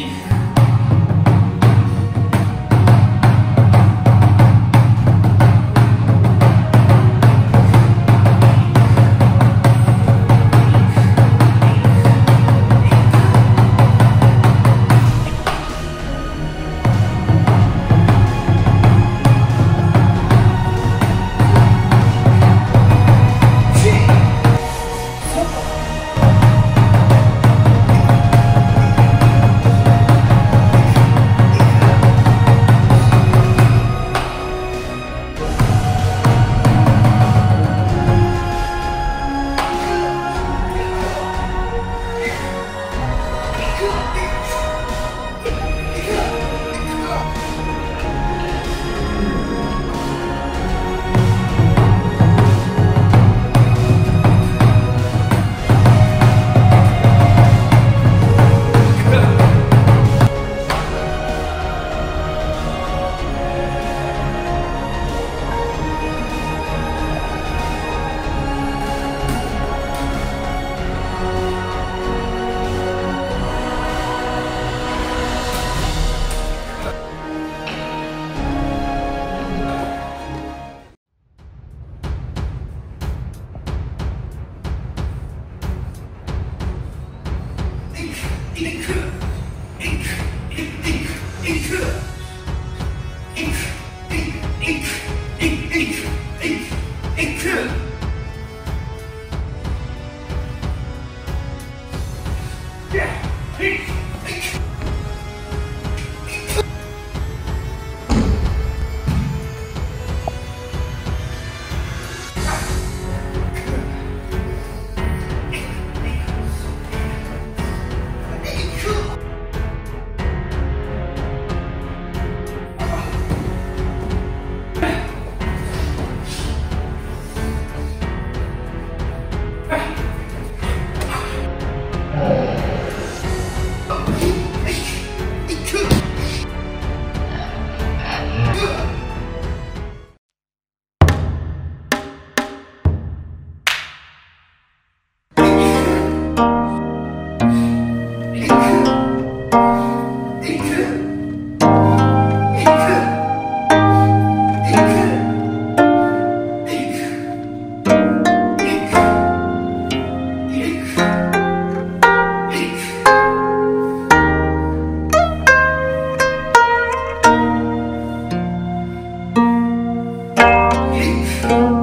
Amen. Ik, ik. Thank